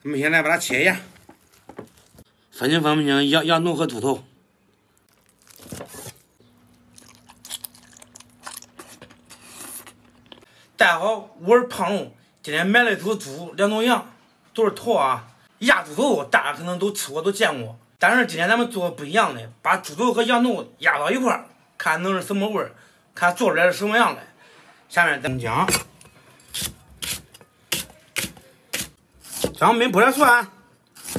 咱们现在把它切一下，分清分不清羊羊肚和猪头。大家好，我是胖龙，今天买了一头猪，两头羊，都是头啊。压猪头大家可能都吃过，都见过，但是今天咱们做不一样的，把猪头和羊头压到一块儿，看能是什么味儿，看做出来是什么样的。下面增姜，姜没剥点蒜，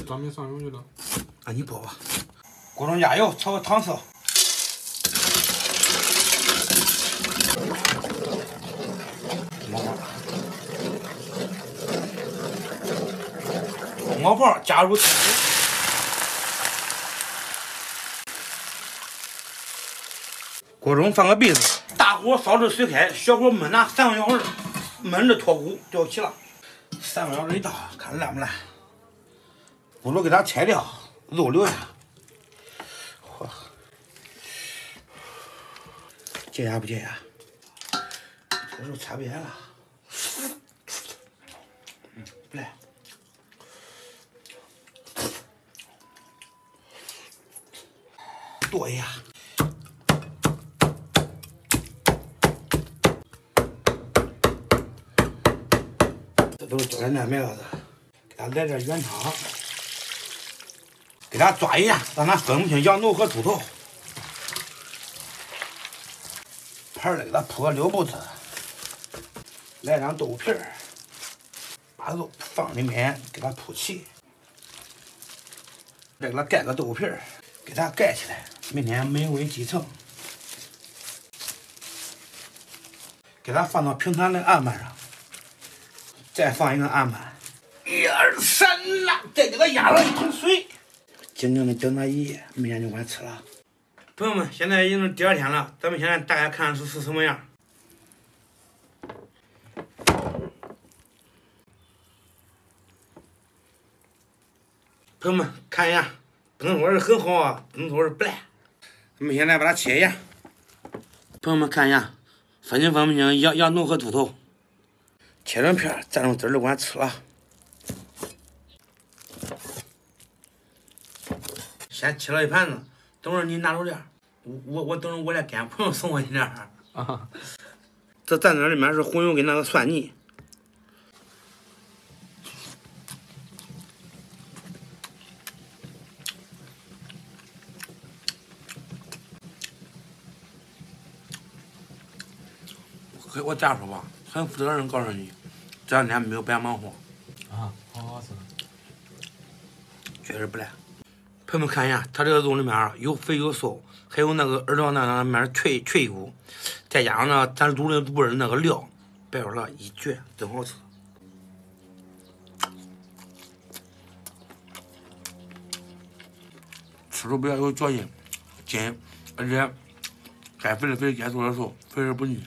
姜没蒜蓉就了。啊，你剥吧。锅中加油，炒个糖色。冒泡，加入清水，锅中放个篦子，大火烧至水开，小火焖它三个小时，焖至脱骨就齐了。三个小时一到，看烂不烂？骨头给它切掉，肉留下。嚯，解压不解压？这肉拆不下了。嗯，不赖。剁一下，都是椒盐面料子，给它来点原汤，给它抓一下，让它分不清羊头和猪头。盘里给它铺个溜布子，来张豆腐皮儿，把肉放里面，给它铺齐，再给它盖个豆腐皮儿，给它盖起来。明天美味继承，给它放到平常的案板上，再放一个案板，一二三啦，再给它压上一桶水，静静的等它一夜，明天就管吃了。朋友们，现在已经是第二天了，咱们现在大家看是是什么样？朋友们看一下，不能说是很好啊，不能说是不赖。我们现在把它切一下，朋友们看一下，分清分不清羊羊头和猪头，切成片，蘸上汁儿就管吃了。先切了一盘子，等会儿你拿着点，我我我等着我来给俺朋友送过去点儿。啊，这蘸汁里面是红油跟那个蒜泥。我这样说吧，很负责任告诉你，这两天没有白忙活。啊，好好吃，确实不赖。朋友们看一下，它这个肉里面有肥有瘦，还有那个耳朵那那面脆脆骨，再加上呢咱卤的卤味的那个料，别说了，一绝，真好吃。吃着比较有嚼劲，筋，而且该肥的肥，该瘦的瘦，肥而不腻。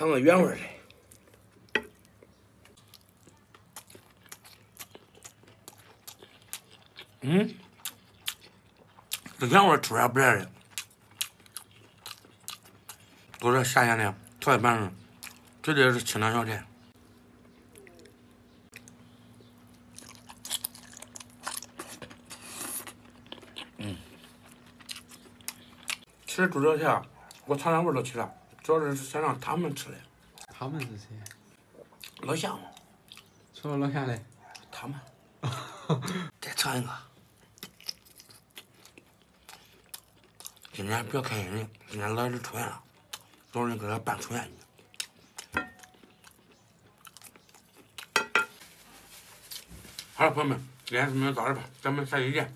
尝个原味的，嗯，这原味出来不来的，都是夏天的，特别板正，绝对是清凉小菜。嗯，其实猪脚菜，我尝尝味都起了。主要是想让他们吃的。他们是谁？老乡。除了老乡嘞？他们。再尝一个。今天比较开心的，今天老人出院了，老人给他办出院去。好了，朋友们，今天视频就到这吧，咱们下期见。